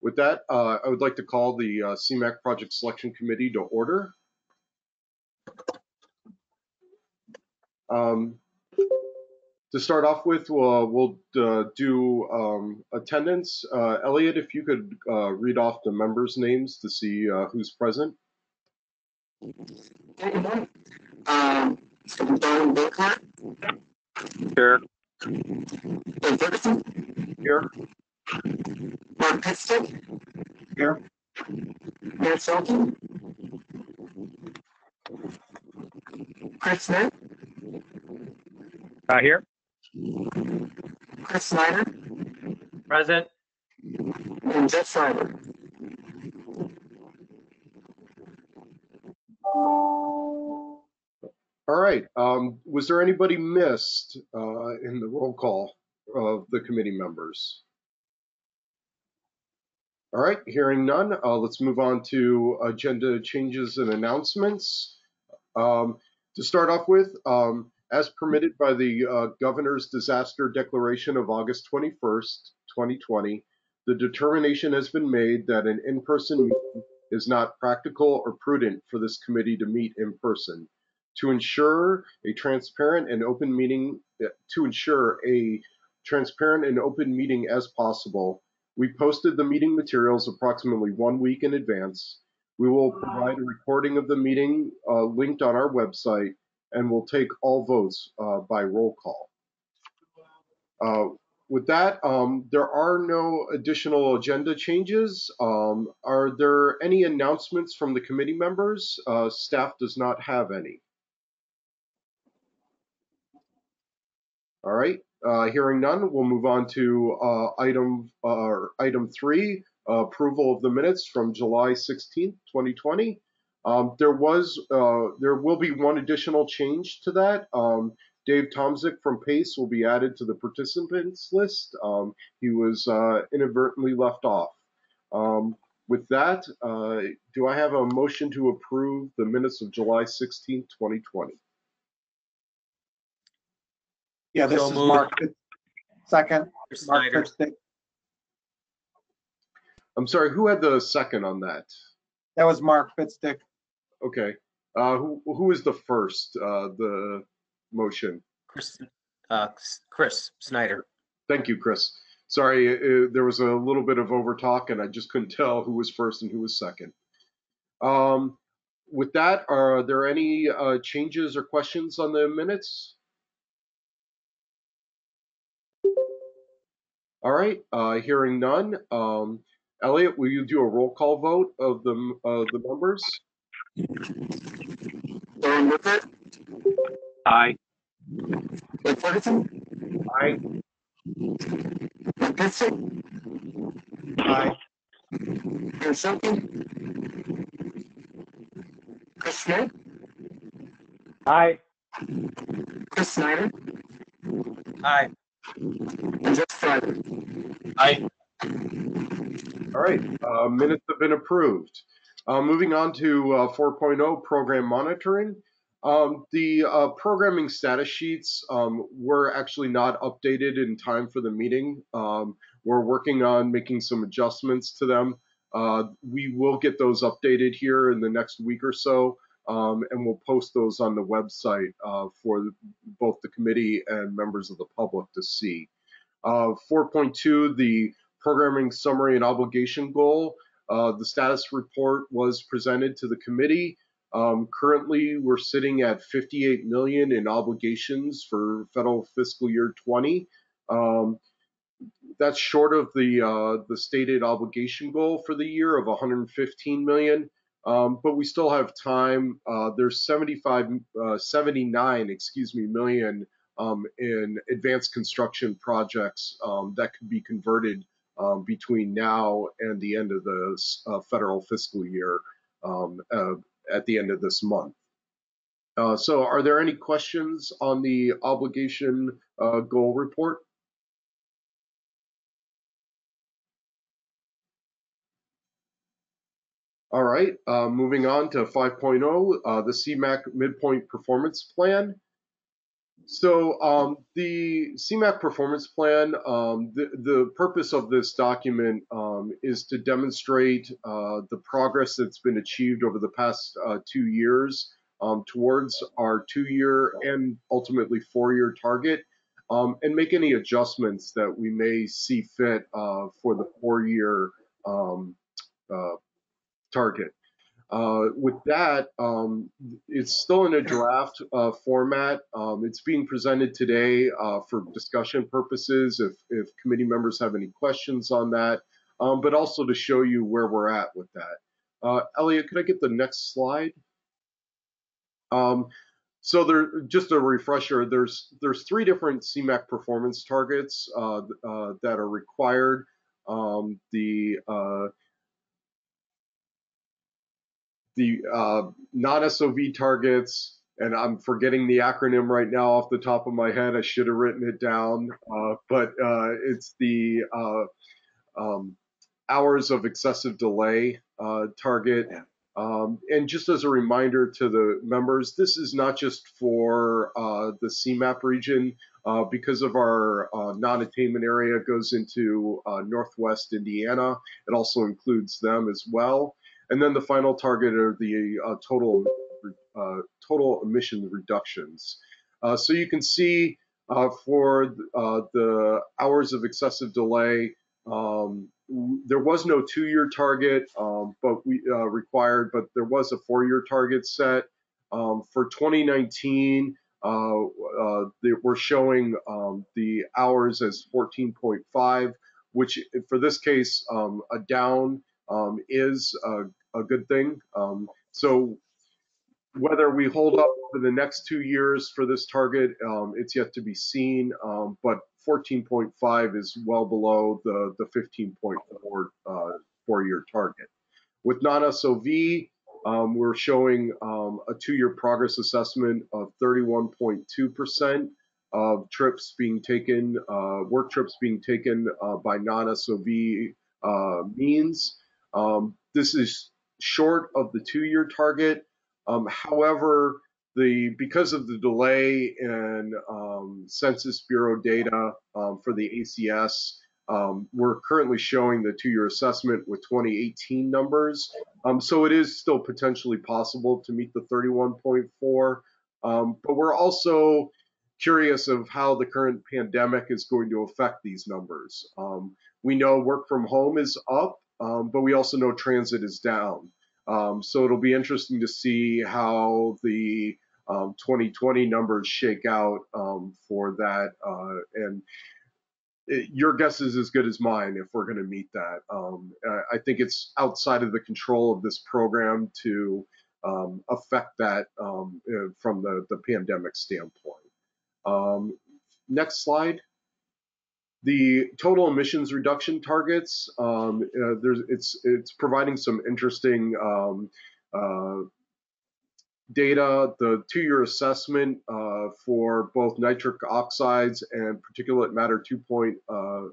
With that, uh, I would like to call the uh, CMAQ Project Selection Committee to order. Um, to start off with, we'll, we'll uh, do um, attendance. Uh, Elliot, if you could uh, read off the members' names to see uh, who's present. Um, Don Burkhart, Here. Here. Mark Pitstick. Here. Matt Selkin. Chris Schmidt, Uh, here. Chris Snyder, Present. and Jeff Schreiber. All right. Um, was there anybody missed uh, in the roll call of the committee members? All right, hearing none, uh, let's move on to agenda changes and announcements. Um, to start off with, um, as permitted by the uh, governor's disaster declaration of August 21st, 2020, the determination has been made that an in-person meeting is not practical or prudent for this committee to meet in person. To ensure a transparent and open meeting, to ensure a transparent and open meeting as possible, we posted the meeting materials approximately one week in advance. We will provide a recording of the meeting uh, linked on our website and we'll take all votes uh, by roll call. Uh, with that, um, there are no additional agenda changes. Um, are there any announcements from the committee members? Uh, staff does not have any. All right, uh, hearing none, we'll move on to uh, item uh, item three, uh, approval of the minutes from July 16th, 2020. Um, there was uh, there will be one additional change to that. Um, Dave Tomzik from PACE will be added to the participants list. Um, he was uh, inadvertently left off. Um, with that, do I have a motion to approve the minutes of July 16th, 2020? Yeah, this So is moved. Mark. Second, Mark Snyder. Pitstick. I'm sorry, who had the second on that? That was Mark Pitstick. Okay. Uh, who, who is the first, uh, the motion? Chris, uh, Chris Snyder. Thank you, Chris. Sorry, uh, there was a little bit of overtalk and I just couldn't tell who was first and who was second. Um, with that, are there any uh, changes or questions on the minutes? All right, uh, hearing none. Um, Elliot, will you do a roll call vote of the, uh, the members? Don Burkhart, Aye. Bill Ferguson, Aye. Mark Pitstick, Aye. Matt Selkin, Chris Schmidt, Aye. Chris Snyder, Aye. and Jeff Aye. All right, uh, minutes have been approved. Uh, moving on to uh, 4.0 program monitoring. Um, the uh, programming status sheets um, were actually not updated in time for the meeting. Um, we're working on making some adjustments to them. Uh, we will get those updated here in the next week or so, um, and we'll post those on the website uh, for both the committee and members of the public to see. Uh, 4.2, the programming summary and obligation goal. Uh, the status report was presented to the committee. Um, currently, we're sitting at 58 million in obligations for federal fiscal year 20. Um, that's short of the uh, the stated obligation goal for the year of 115 million. Um, but we still have time. Uh, there's 75, uh, 79, excuse me, million um, in advanced construction projects um, that could be converted um, between now and the end of the uh, federal fiscal year um, uh, at the end of this month. Uh, so are there any questions on the obligation uh, goal report? All right, uh, moving on to 5.0, uh, the CMAQ midpoint performance plan. So um, the CMAQ performance plan, um, the, the purpose of this document um, is to demonstrate uh, the progress that's been achieved over the past uh, two years um, towards our two-year and ultimately four-year target, um, and make any adjustments that we may see fit uh, for the four-year um, uh, target. Uh, with that, um, it's still in a draft uh, format. Um, it's being presented today uh, for discussion purposes if, if committee members have any questions on that, um, but also to show you where we're at with that. Uh, Elliot, could I get the next slide? Um, so there, just a refresher, there's there's three different CMAQ performance targets uh, uh, that are required. Um, the the uh, non-SOV targets, and I'm forgetting the acronym right now off the top of my head. I should have written it down, uh, but uh, it's the uh, um, hours of excessive delay uh, target. Um, and just as a reminder to the members, this is not just for uh, the CMAP region. because of our non-attainment area goes into Northwest Indiana. It also includes them as well. And then the final target are the uh, total uh, total emission reductions. Uh, so you can see uh, for uh, the hours of excessive delay, um, there was no two-year target, um, but we required, but there was a four-year target set. Um, for 2019, we're showing um, the hours as 14.5, which for this case, um, a down um, is a a good thing. Um, so whether we hold up for the next two years for this target, um, it's yet to be seen. Um, but 14.5 is well below the the 15.4 uh, four-year target. With non-SOV, um, we're showing um, a two-year progress assessment of 31.2% of trips being taken, uh, work trips being taken uh, by non-SOV uh, means. Um, this is short of the two-year target. Um, however, the because of the delay in um, Census Bureau data um, for the ACS, um, we're currently showing the two-year assessment with 2018 numbers. Um, so it is still potentially possible to meet the 31.4, um, but we're also curious of how the current pandemic is going to affect these numbers. we know work from home is up, um, but we also know transit is down. Um, so it'll be interesting to see how the um, 2020 numbers shake out um, for that. Uh, and it, your guess is as good as mine if we're going to meet that. Um, I think it's outside of the control of this program to um, affect that uh, from the, the pandemic standpoint. next slide the total emissions reduction targets, um, uh, there's, it's, it's providing some interesting um, uh, data. The two-year assessment uh, for both nitric oxides and particulate matter 2.5 uh,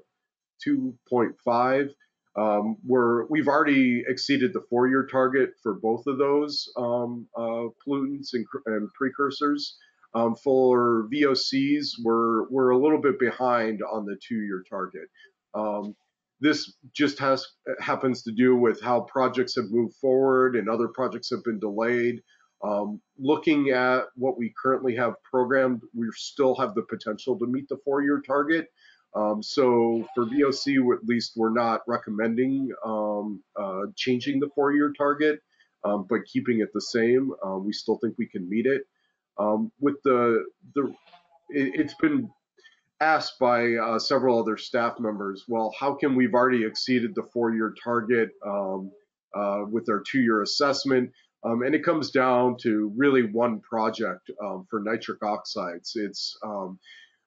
um, where we've already exceeded the four-year target for both of those um, uh, pollutants and, and precursors. Um, for VOCs, we're, we're a little bit behind on the two-year target. Um, this just has happens to do with how projects have moved forward and other projects have been delayed. Um, looking at what we currently have programmed, we still have the potential to meet the four-year target. Um, so for VOC, at least we're not recommending um, uh, changing the four-year target, um, but keeping it the same. Uh, we still think we can meet it. Um, with the the, it, has been asked by uh, several other staff members. Well, how can we've already exceeded the four-year target um, uh, with our two-year assessment? Um, and it comes down to really one project um, for nitric oxides. It's um,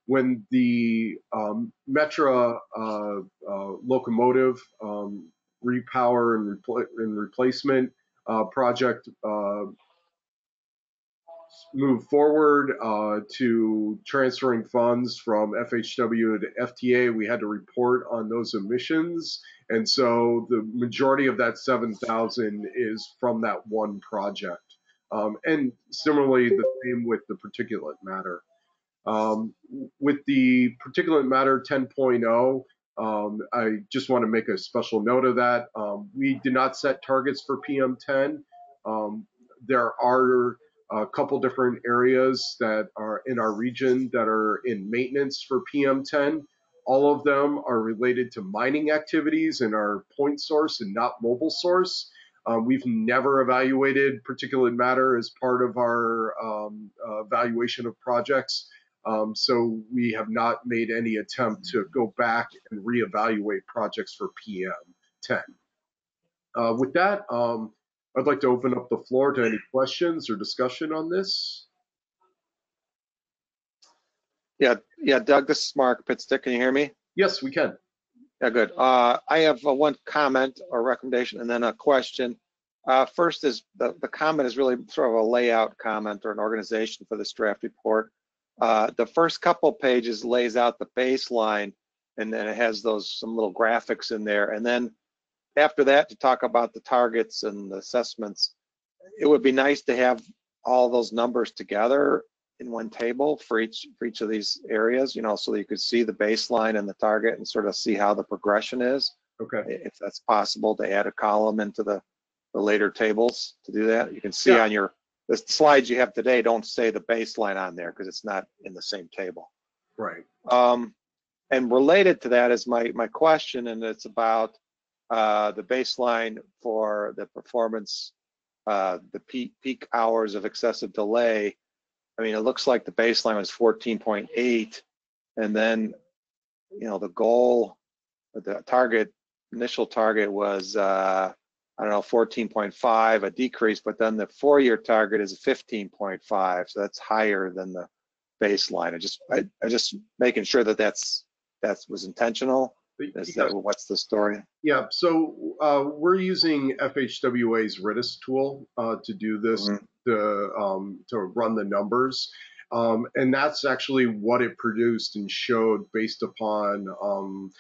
when the um, Metra uh, uh, locomotive repower and, repl and replacement uh, project uh, move forward uh, to transferring funds from FHW to FTA, we had to report on those emissions. And so the majority of that 7,000 is from that one project. Um, and similarly, the same with the particulate matter. Um, with the particulate matter 10.0, um, I just want to make a special note of that. Um, we did not set targets for PM10. Um, there are a couple different areas that are in our region that are in maintenance for PM10. All of them are related to mining activities and are point source and not mobile source. Um, we've never evaluated particulate matter as part of our um, evaluation of projects. Um, so we have not made any attempt to go back and reevaluate projects for PM10. Uh, with that, um, I'd like to open up the floor to any questions or discussion on this. Yeah, yeah, Doug, this is Mark Pitstick. Can you hear me? Yes, we can. Yeah, good. Uh, I have uh, one comment or recommendation and then a question. Uh, first is the, the comment is really sort of a layout comment or an organization for this draft report. Uh, the first couple pages lays out the baseline and then it has those some little graphics in there. And then after that to talk about the targets and the assessments, it would be nice to have all those numbers together in one table for each for each of these areas, you know, so you could see the baseline and the target and sort of see how the progression is. Okay. If that's possible to add a column into the, the later tables to do that. You can see Yeah. on your the slides you have today don't say the baseline on there because it's not in the same table. Right. Um, and related to that is my my question, and it's about uh, the baseline for the performance, uh, the peak peak hours of excessive delay. I mean, it looks like the baseline was 14.8, and then you know the goal, the target, initial target was uh, I don't know 14.5, a decrease, but then the four-year target is 15.5, so that's higher than the baseline. I just I, I just making sure that that's that was intentional. Is that what's the story? Yeah, so uh, we're using FHWA's RITIS tool uh, to do this, Mhm. to, um, to run the numbers. Um, and that's actually what it produced and showed based upon um,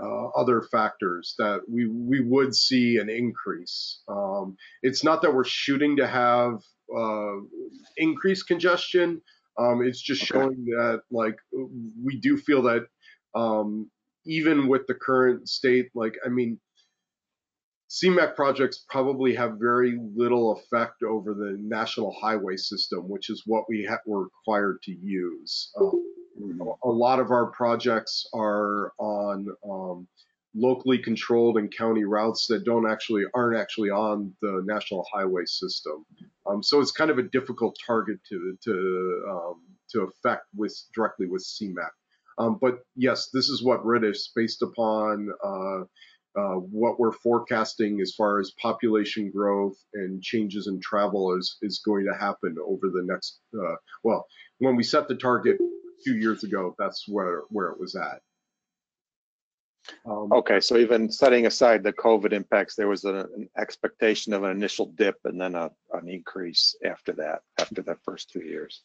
uh, other factors that we, we would see an increase. Um, it's not that we're shooting to have uh, increased congestion. Um, it's just Okay. showing that like we do feel that um, even with the current state, like, I mean, CMAQ projects probably have very little effect over the national highway system, which is what we ha- were required to use. Um, a lot of our projects are on um, locally controlled and county routes that don't actually aren't actually on the national highway system. Um, so it's kind of a difficult target to to um, to affect with directly with CMAQ. Um, but yes, this is what RITIS, based upon uh, uh, what we're forecasting as far as population growth and changes in travel is is going to happen over the next. Uh, well, when we set the target two years ago, that's where where it was at. Um, Okay, so even setting aside the COVID impacts, there was a- an expectation of an initial dip and then a, an increase after that, after the first two years.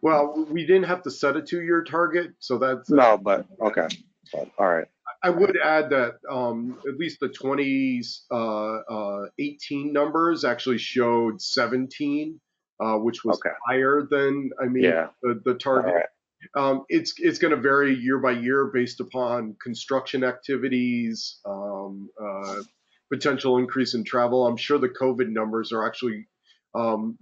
Well, we didn't have to set a two-year target, so that's. No, but, okay, but, all right, I would add that um, at least the 20s, uh, uh, 18 numbers actually showed 17, uh, which was Okay. higher than I mean Yeah. the, the target. right, Um, it's it's going to vary year by year based upon construction activities, um, uh, potential increase in travel. I'm sure the COVID numbers are actually um,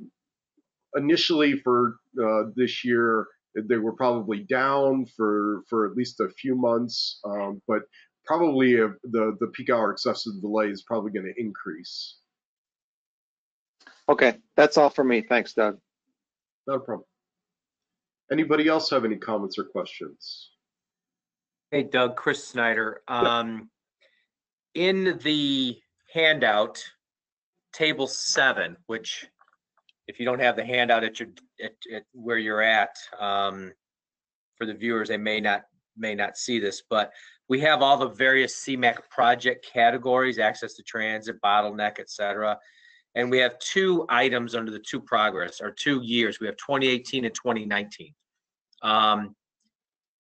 initially for uh, this year they were probably down for for at least a few months, um, but probably uh the the peak hour excessive delay is probably going to increase. okay, that's all for me, thanks Doug. No problem. Anybody else have any comments or questions? Hey Doug, Chris Snyder. Um, in the handout, table seven, which if you don't have the handout at your, at, at where you're at, um, for the viewers, they may not, may not see this, but we have all the various CMAQ project categories, access to transit, bottleneck, etc. And we have two items under the two progress, or two years. We have 2018 and 2019. Um,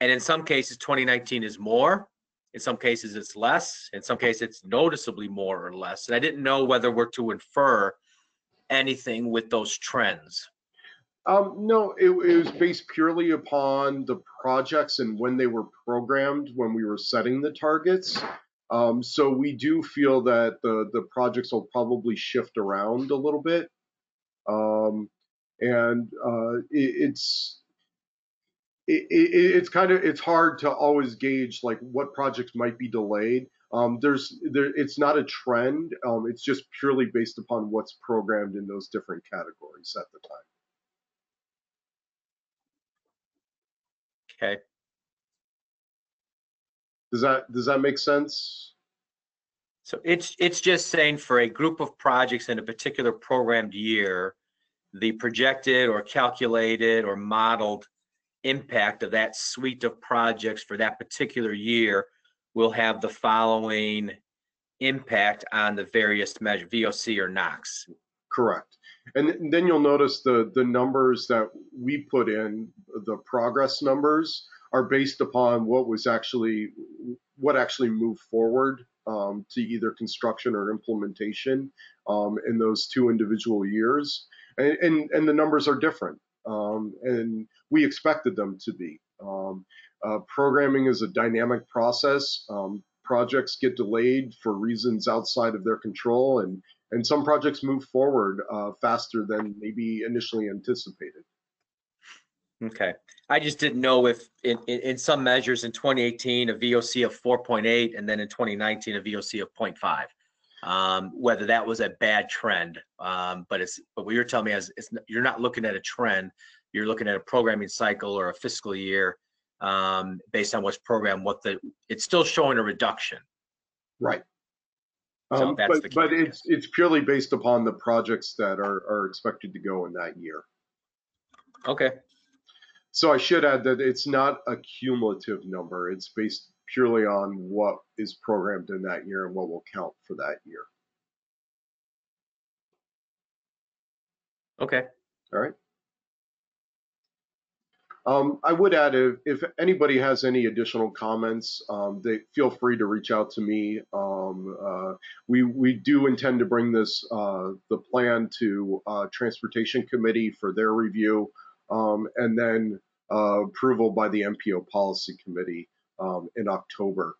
and in some cases, 2019 is more. In some cases, it's less. In some cases, it's noticeably more or less. And I didn't know whether we're to infer anything with those trends. Um, no, it, it was based purely upon the projects and when they were programmed when we were setting the targets. Um, so we do feel that the the projects will probably shift around a little bit. Um, and uh, it, it's it, it, it's kind of it's hard to always gauge like what projects might be delayed. Um, there's there, it's not a trend. Um, it's just purely based upon what's programmed in those different categories at the time. Okay, Does that does that make sense? so it's, it's just saying for a group of projects in a particular programmed year, the projected or calculated or modeled impact of that suite of projects for that particular year will have the following impact on the various measure, VOC or NOx. Correct. And then you'll notice the the numbers that we put in, the progress numbers, are based upon what was actually what actually moved forward um, to either construction or implementation um, in those two individual years, and and, and the numbers are different, um, and we expected them to be. Um, uh, programming is a dynamic process. Um, projects get delayed for reasons outside of their control, and and some projects move forward uh, faster than maybe initially anticipated. Okay, I just didn't know if in, in, in some measures in 2018, a VOC of 4.8 and then in 2019, a VOC of 0.5. Um, whether that was a bad trend, um, but it's, but what you're telling me is it's, you're not looking at a trend. You're looking at a programming cycle or a fiscal year um, based on what's programmed, what the, it's still showing a reduction. Right. So Um, that's but the key, but it's it's purely based upon the projects that are, are expected to go in that year. Okay, So I should add that it's not a cumulative number. It's based purely on what is programmed in that year and what will count for that year. okay. All right. Um, I would add if, if anybody has any additional comments, um, they feel free to reach out to me. Um, uh, we we do intend to bring this uh, the plan to uh, transportation committee for their review, um, and then uh, approval by the MPO policy committee um, in October.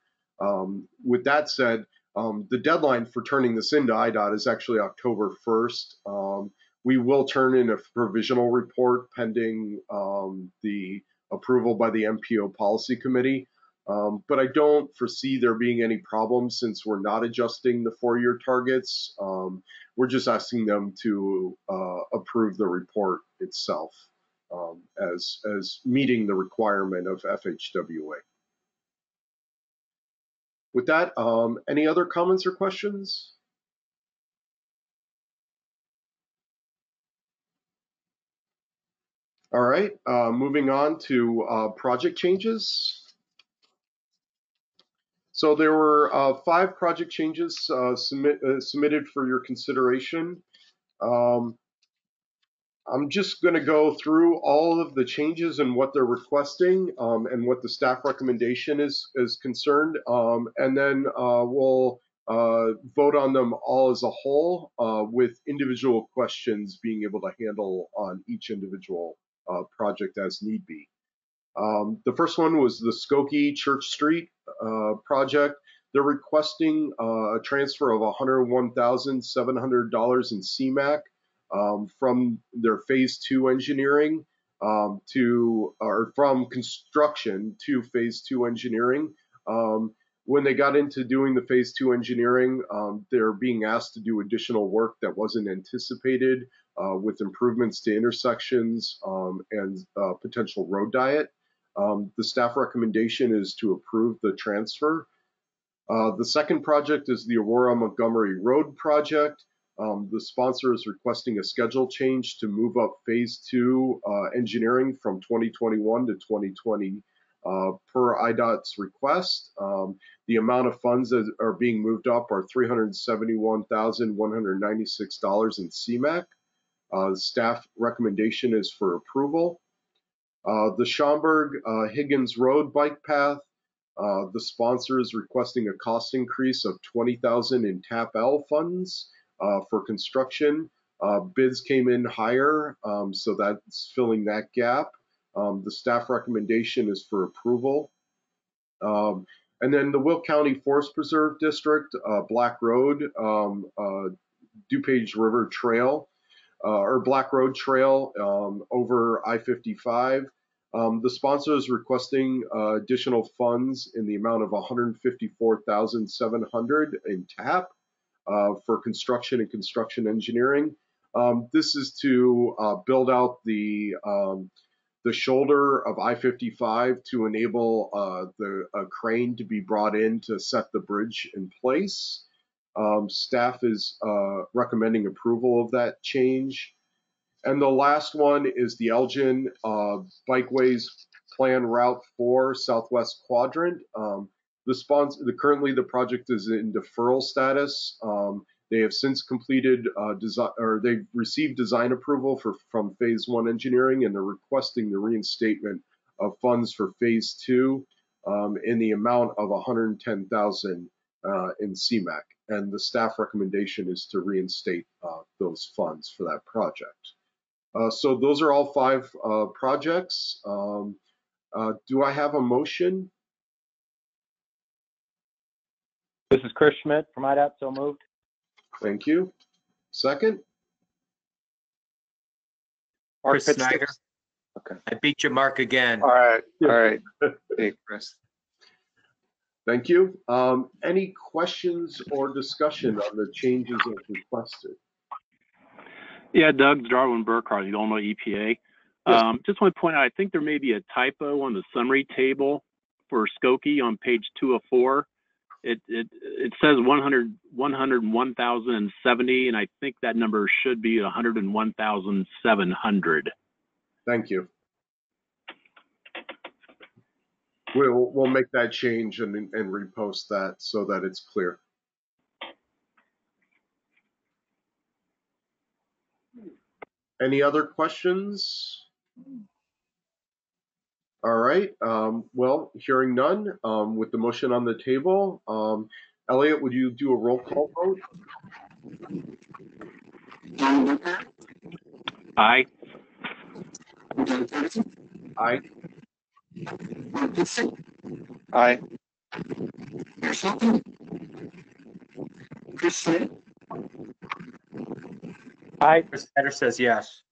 Um, with that said, the deadline for turning this into IDOT is actually October 1st. We will turn in a provisional report pending um, the approval by the MPO policy committee. Um, but I don't foresee there being any problems since we're not adjusting the four-year targets. Um, we're just asking them to uh, approve the report itself um, as as meeting the requirement of FHWA. With that, um, any other comments or questions? All right, uh, moving on to uh, project changes. So there were uh, five project changes uh, submit, uh, submitted for your consideration. Um, I'm just going to go through all of the changes and what they're requesting um, and what the staff recommendation is is concerned, um, and then uh, we'll vote on them all as a whole with individual questions being able to handle on each individual uh, project as need be. Um, the first one was the Skokie Church Street uh, project. They're requesting uh, a transfer of $101,700 in CMAQ um, from their phase two engineering um, to, or from construction to phase two engineering. Um, when they got into doing the phase two engineering, um, they're being asked to do additional work that wasn't anticipated uh, with improvements to intersections um, and uh, potential road diet. Um, the staff recommendation is to approve the transfer. Uh, the second project is the Aurora Montgomery Road project. Um, the sponsor is requesting a schedule change to move up phase two uh, engineering from 2021 to 2020 uh, per IDOT's request. Um, the amount of funds that are being moved up are $371,196 in CMAQ. Uh, staff recommendation is for approval. Uh, the Schaumburg uh, Higgins Road bike path, uh, the sponsor is requesting a cost increase of 20,000 in TAP L funds uh, for construction. Uh, bids came in higher, um, so that's filling that gap. Um, the staff recommendation is for approval. Um, and then the Will County Forest Preserve District, Black Road, um, DuPage River Trail, uh, or Black Road Trail um, over I-55. Um, the sponsor is requesting uh, additional funds in the amount of 154,700 in TAP uh, for construction and construction engineering. Um, this is to uh, build out the um, the shoulder of I-55 to enable uh, the crane to be brought in to set the bridge in place. Um, staff is uh, recommending approval of that change. And the last one is the Elgin uh, Bikeways Plan Route 4 Southwest Quadrant. Um, the sponsor, the, currently the project is in deferral status. Um, they have since completed uh, design, or they've received design approval for from Phase One engineering, and they're requesting the reinstatement of funds for Phase Two um, in the amount of 110,000 uh, in CMAQ. And the staff recommendation is to reinstate uh, those funds for that project. Uh, so those are all five uh, projects. Um, uh, do I have a motion? This is Chris Schmidt from IDOT, so moved. Thank you. Second? Mark Chris Pitstick. Snyder. Okay. I beat you, Mark, again. All right, all right. Hey, Chris. Thank you. Um, any questions or discussion on the changes as requested? Yeah, Doug, Darwin Burkhardt, the Illinois EPA. Yes. Um, just want to point out, I think there may be a typo on the summary table for Skokie on page 204. It, it, it says 100, 101,070, and I think that number should be 101,700. Thank you. We'll, we'll make that change and, and repost that so that it's clear. Any other questions? All right, um, well, hearing none, um, with the motion on the table, um, Elliot, would you do a roll call vote? Aye. Aye. Mark Pitstick, Aye. Peter Schultz, Chris Schmidt, Aye. Chris Snyder says yes.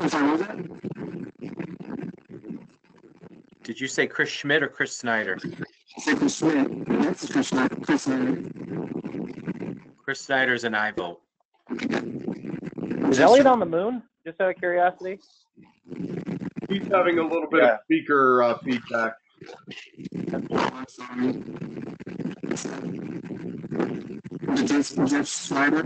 I'm sorry, what was that? Did you say Chris Schmidt or Chris Snyder? I said Chris Schmidt, that's Chris Snyder, Chris Snyder. Chris Snyder's an aye vote. Is Elliot on the moon? Just out of curiosity. He's having a little bit Yeah. of speaker uh, feedback. Oh. Jeff, Jeff Snyder,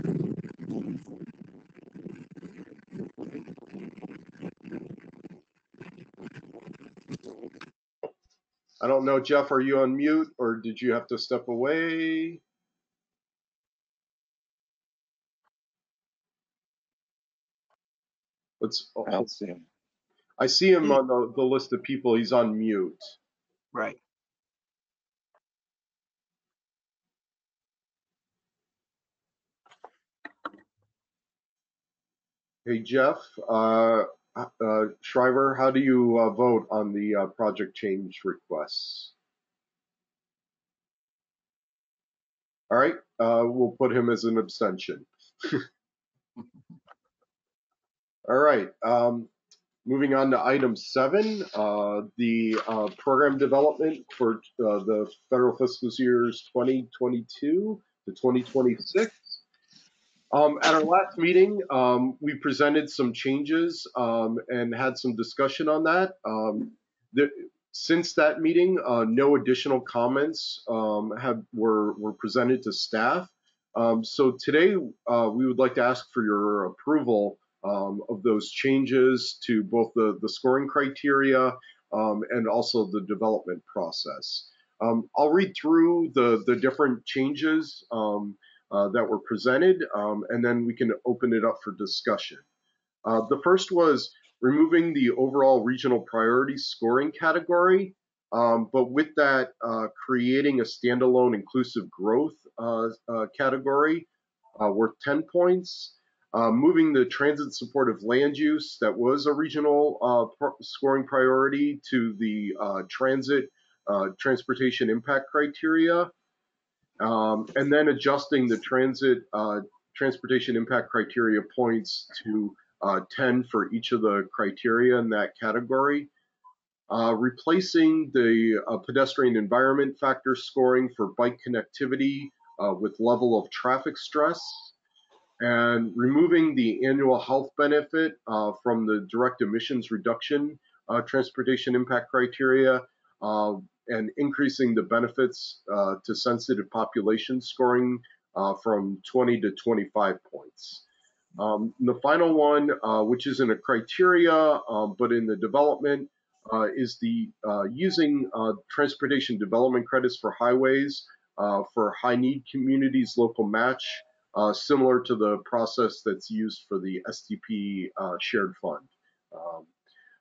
I don't know, Jeff, are you on mute or did you have to step away? Let's, don't see him. I see him on the, the list of people. He's on mute. Right. Hey, Jeff, uh, uh, Schreiber, how do you uh, vote on the uh, project change requests? All right, uh, we'll put him as an abstention. All right, um, moving on to item seven, uh, the uh, program development for uh, the federal fiscal years 2022 to 2026. Um, at our last meeting, um, we presented some changes um, and had some discussion on that. Um, the, since that meeting, uh, no additional comments um, have were were presented to staff. Um, so today, uh, we would like to ask for your approval um, of those changes to both the the scoring criteria um, and also the development process. Um, I'll read through the the different changes. Um, uh, that were presented, um, and then we can open it up for discussion. Uh, the first was removing the overall regional priority scoring category, um, but with that, uh, creating a standalone inclusive growth uh, uh, category uh, worth 10 points. Uh, moving the transit supportive land use that was a regional uh, scoring priority to the uh, transit uh, transportation impact criteria. Um, and then adjusting the transit uh, transportation impact criteria points to uh, 10 for each of the criteria in that category. Replacing the pedestrian environment factor scoring for bike connectivity with level of traffic stress and removing the annual health benefit uh, from the direct emissions reduction uh, transportation impact criteria uh, and increasing the benefits uh, to sensitive population scoring uh, from 20 to 25 points. Um, the final one, which isn't a criteria, um, but in the development, uh, is the uh, using uh, transportation development credits for highways for high need communities local match, uh, similar to the process that's used for the STP uh, shared fund. Um,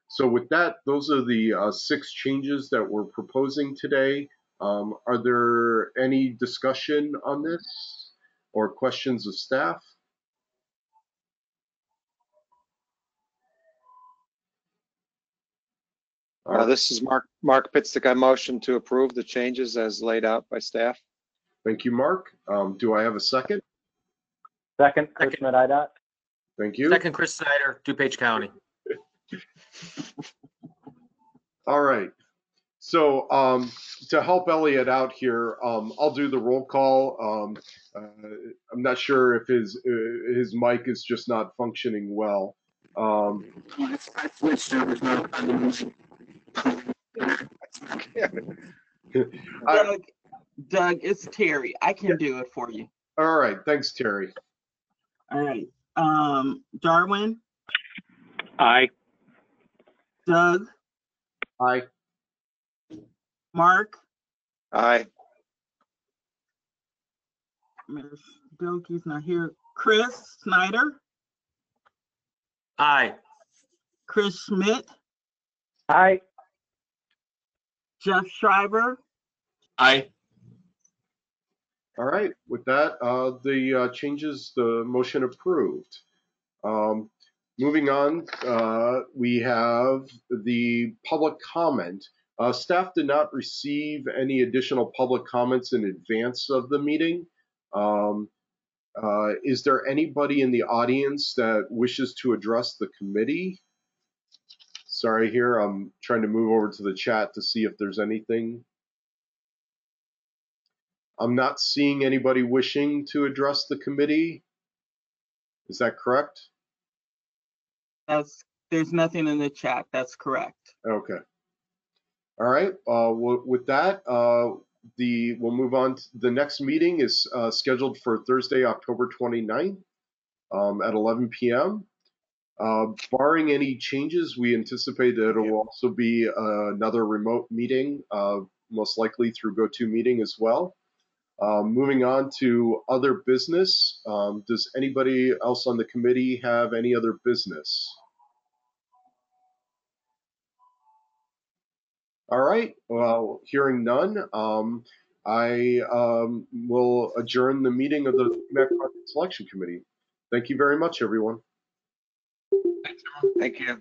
so with that, those are the uh, six changes that we're proposing today. Um, are there any discussion on this or questions of staff? Uh, this is Mark, Mark Pitstick. I motion to approve the changes as laid out by staff. Thank you, Mark. Um, do I have a second? Second, Chris Second. Schmidt, IDOT. Thank you. Second, Chris Snyder, DuPage County. All right. So um, to help Elliot out here, um, I'll do the roll call. Um, uh, I'm not sure if his uh, his mic is just not functioning well. Um, I I switched over to my other music. I- Doug, Doug, it's Terry. I can do it for you. all right. Thanks, Terry. All right. Um, Darwin, Aye. Doug, Aye. Mark, Aye. Miss Bilkey's not here. Chris Snyder, Aye. Chris Schmidt, Aye. Jeff Schreiber, Aye. All right. With that, uh, the uh, changes, the motion approved. Um, moving on, uh, we have the public comment. Uh, staff did not receive any additional public comments in advance of the meeting. Um, uh, is there anybody in the audience that wishes to address the committee? Sorry, here I'm trying to move over to the chat to see if there's anything. I'm not seeing anybody wishing to address the committee. Is that correct? that's, there's nothing in the chat. That's correct. Okay. All right. Uh, with that, uh, the we'll move on. To, the next meeting is uh, scheduled for Thursday, October 29th um, at 11 p.m. Uh, barring any changes, we anticipate that it will also be uh, another remote meeting, uh, most likely through GoToMeeting as well. Um, moving on to other business, um, does anybody else on the committee have any other business? All right, well, hearing none, um, I um, will adjourn the meeting of the Mac Project Selection Committee. Thank you very much, everyone. Thank you. Thank you.